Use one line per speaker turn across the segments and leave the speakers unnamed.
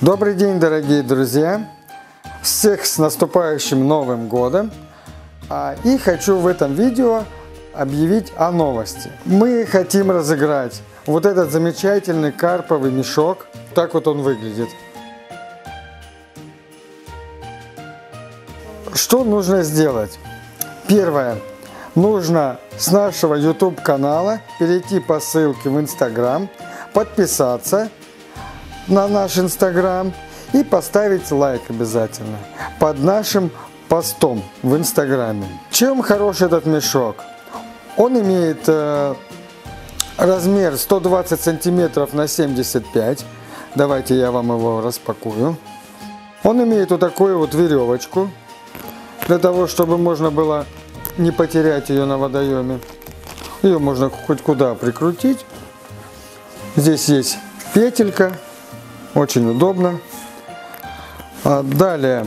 Добрый день, дорогие друзья! Всех с наступающим Новым Годом! А, и хочу в этом видео объявить о новости. Мы хотим разыграть вот этот замечательный карповый мешок. Так вот он выглядит. Что нужно сделать? Первое. Нужно с нашего YouTube канала перейти по ссылке в Instagram, подписаться на наш Instagram и поставить лайк обязательно под нашим постом в Инстаграме. Чем хорош этот мешок? Он имеет э, размер 120 сантиметров на 75. Давайте я вам его распакую. Он имеет вот такую вот веревочку, для того, чтобы можно было не потерять ее на водоеме. Ее можно хоть куда прикрутить. Здесь есть петелька, очень удобно. А далее,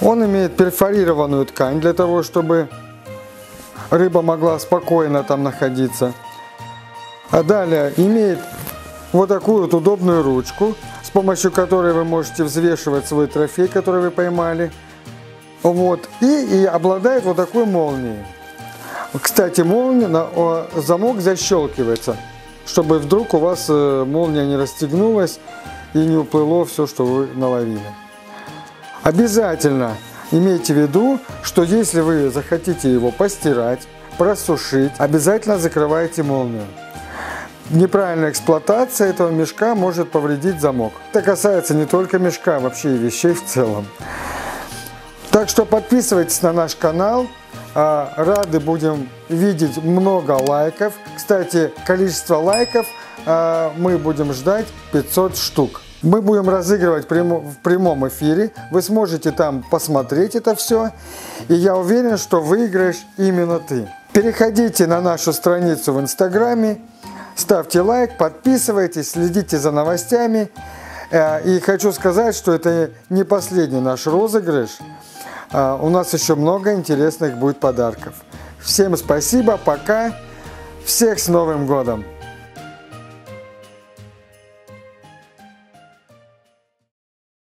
он имеет перфорированную ткань для того, чтобы рыба могла спокойно там находиться. А далее имеет вот такую вот удобную ручку, с помощью которой вы можете взвешивать свой трофей, который вы поймали. Вот. И, и обладает вот такой молнией. Кстати, молния, замок защелкивается, чтобы вдруг у вас э, молния не расстегнулась и не уплыло все, что вы наловили. Обязательно имейте в виду, что если вы захотите его постирать, просушить, обязательно закрывайте молнию. Неправильная эксплуатация этого мешка может повредить замок. Это касается не только мешка, вообще и вещей в целом. Так что подписывайтесь на наш канал. А, рады будем видеть много лайков. Кстати, количество лайков а, мы будем ждать 500 штук. Мы будем разыгрывать в прямом эфире. Вы сможете там посмотреть это все. И я уверен, что выиграешь именно ты. Переходите на нашу страницу в Инстаграме, ставьте лайк, подписывайтесь, следите за новостями. Э, и хочу сказать, что это не последний наш розыгрыш. А, у нас еще много интересных будет подарков. Всем спасибо, пока. Всех с Новым годом!